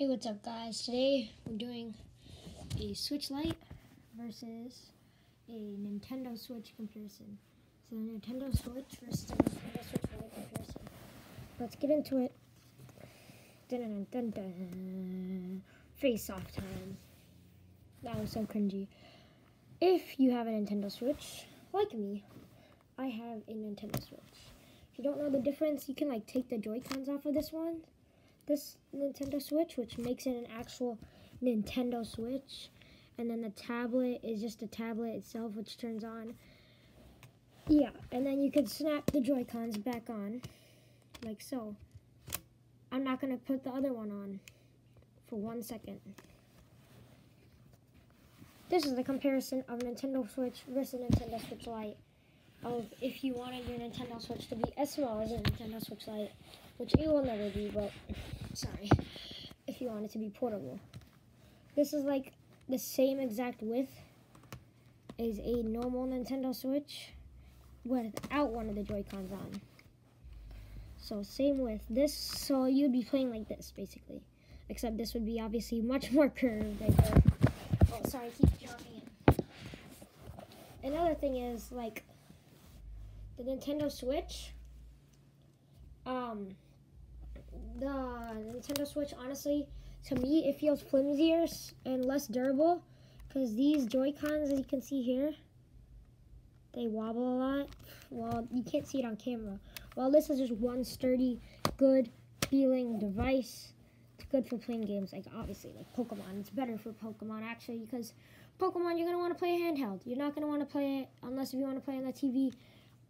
Hey, what's up, guys? Today we're doing a Switch Lite versus a Nintendo Switch comparison. So, the Nintendo Switch versus the Nintendo Switch Lite comparison. Let's get into it. Dun dun dun dun. Face off time. That was so cringy. If you have a Nintendo Switch, like me, I have a Nintendo Switch. If you don't know the difference, you can like take the Joy-Cons off of this one this Nintendo Switch, which makes it an actual Nintendo Switch. And then the tablet is just a tablet itself, which turns on. Yeah, and then you could snap the Joy-Cons back on, like so. I'm not going to put the other one on for one second. This is the comparison of Nintendo Switch versus Nintendo Switch Lite. Of if you wanted your Nintendo Switch to be as small as a Nintendo Switch Lite, which it will never be, but sorry, if you want it to be portable. This is like the same exact width as a normal Nintendo Switch without one of the Joy-Cons on. So same with this, so you'd be playing like this basically. Except this would be obviously much more curved. Like, oh, sorry, I keep dropping it. Another thing is like the Nintendo Switch. Um, the Uh, Nintendo Switch, honestly, to me, it feels flimsier and less durable because these Joy-Cons, as you can see here, they wobble a lot. Well, you can't see it on camera. Well, this is just one sturdy, good feeling device. It's good for playing games, like obviously, like Pokemon. It's better for Pokemon, actually, because Pokemon, you're going to want to play handheld. You're not going to want to play it unless if you want to play on the TV.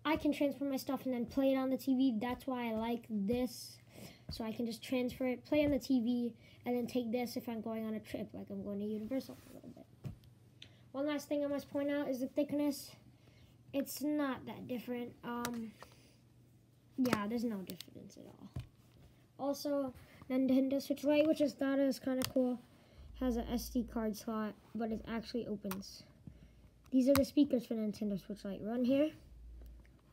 I can transfer my stuff and then play it on the TV. That's why I like this so I can just transfer it, play on the TV, and then take this if I'm going on a trip, like I'm going to Universal for a little bit. One last thing I must point out is the thickness. It's not that different. Um, yeah, there's no difference at all. Also, Nintendo Switch Lite, which I thought is kind of cool, has a SD card slot, but it actually opens. These are the speakers for Nintendo Switch Lite. One here,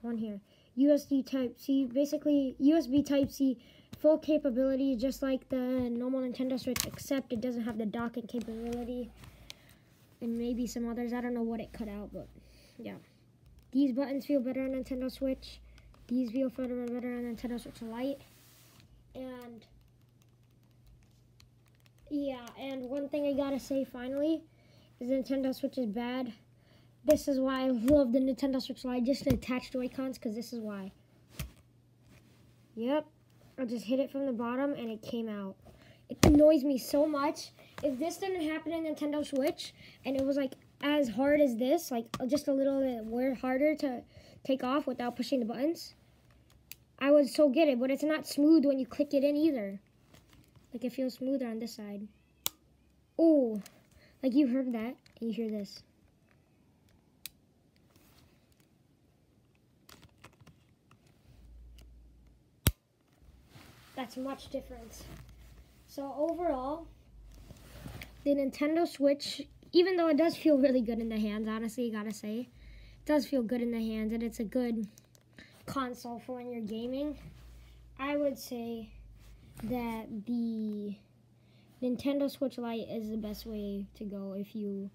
one here. USB Type-C, basically USB Type-C full capability just like the normal Nintendo Switch except it doesn't have the docking capability and maybe some others. I don't know what it cut out, but yeah. These buttons feel better on Nintendo Switch. These feel better better on Nintendo Switch Lite. And yeah, and one thing I gotta say finally is Nintendo Switch is bad. This is why I love the Nintendo Switch Lite, just attached Joy-Cons, because this is why. Yep, I just hit it from the bottom and it came out. It annoys me so much. If this didn't happen in Nintendo Switch and it was like as hard as this, like just a little bit harder to take off without pushing the buttons, I would so get it. But it's not smooth when you click it in either. Like it feels smoother on this side. Oh, like you heard that and you hear this. That's much different. So overall, the Nintendo Switch, even though it does feel really good in the hands, honestly, gotta say, it does feel good in the hands, and it's a good console for when you're gaming. I would say that the Nintendo Switch Lite is the best way to go if you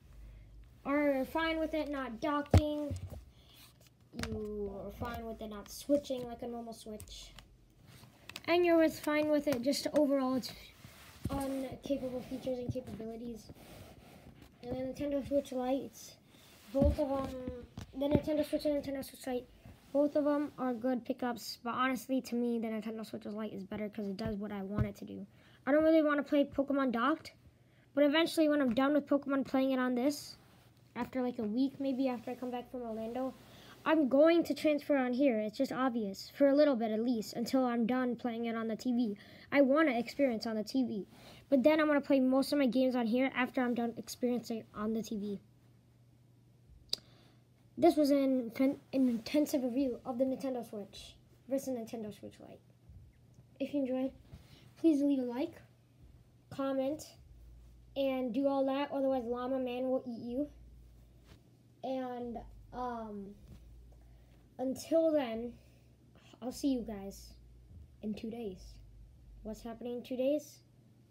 are fine with it not docking, you are fine with it not switching like a normal Switch and you're with fine with it. Just overall, it's on capable features and capabilities. And the Nintendo Switch Lites, both of them, the Nintendo Switch and Nintendo Switch Lite, both of them are good pickups. But honestly, to me, the Nintendo Switch Lite is better because it does what I want it to do. I don't really want to play Pokemon Docked, but eventually, when I'm done with Pokemon playing it on this, after like a week, maybe after I come back from Orlando, I'm going to transfer on here. It's just obvious for a little bit at least until I'm done playing it on the TV. I want to experience on the TV. But then I'm going to play most of my games on here after I'm done experiencing on the TV. This was an, an intensive review of the Nintendo Switch versus Nintendo Switch Lite. If you enjoyed, please leave a like, comment, and do all that. Otherwise, Llama Man will eat you. And, um until then, I'll see you guys in two days. What's happening in two days?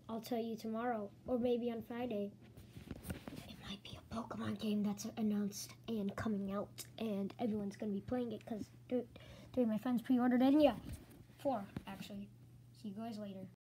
I'll tell you tomorrow, or maybe on Friday. It might be a Pokemon game that's announced and coming out, and everyone's gonna be playing it because three of my friends pre-ordered it. And yeah, four actually. See you guys later.